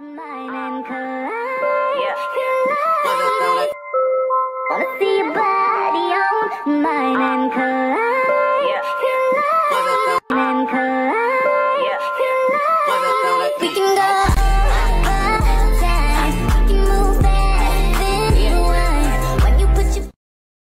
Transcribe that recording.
Mine and uh, collide. Yeah. Collide. Wanna see your body on mine and collide.